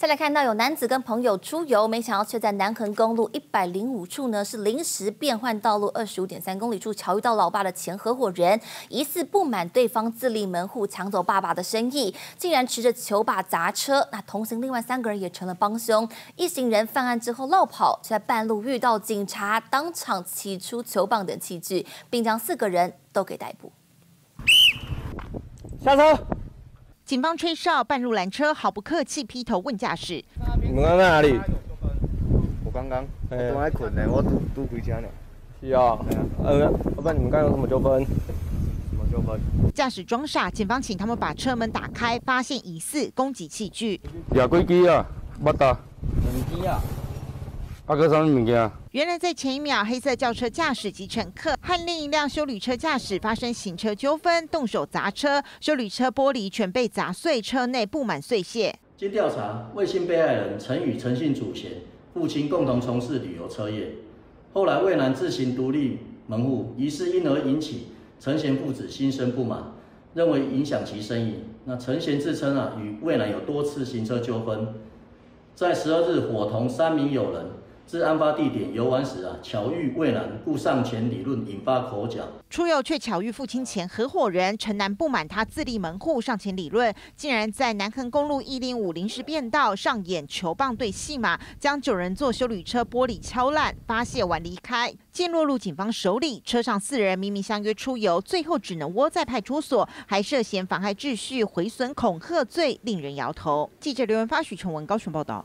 再来看到有男子跟朋友出游，没想到却在南横公路一百零五处呢，是临时变换道路二十五点三公里处巧遇到老爸的前合伙人，疑似不满对方自立门户抢走爸爸的生意，竟然持着球把砸车。那同行另外三个人也成了帮凶，一行人犯案之后落跑，却在半路遇到警察，当场起出球棒等器具，并将四个人都给逮捕。下车。警方吹哨，半路拦车，毫不客气劈头问驾驶：“你们刚在哪里？”“我刚刚，我刚在困呢，我都都回家了。”“是啊，呃，老板，你们刚有什么纠纷？什么纠纷？”驾驶装傻，警方请他们把车门打开，发现疑似攻击器具。廿几支啊？捌打？两支啊。原来在前一秒，黑色轿车驾驶及乘客和另一辆修理车驾驶发生行车纠纷，动手砸车，修理车玻璃全被砸碎，车内布满碎屑。经调查，魏姓被害人曾与陈姓祖贤父亲共同从事旅游车业，后来魏男自行独立门户，疑似因而引起陈贤父子心生不满，认为影响其生意。那陈贤自称啊，与魏男有多次行车纠纷，在十二日伙同三名友人。至案发地点游玩时啊，巧遇魏南，故上前理论，引发口角。出游却巧遇父亲前合伙人陈南，不满他自立门户，上前理论，竟然在南横公路一零五临时变道上演球棒队戏码，将九人座修旅车玻璃敲烂，发泄完离开，竟落入警方手里。车上四人明明相约出游，最后只能窝在派出所，还涉嫌妨害秩序、毁损恐吓罪，令人摇头。记者刘文发、许琼文高雄报道。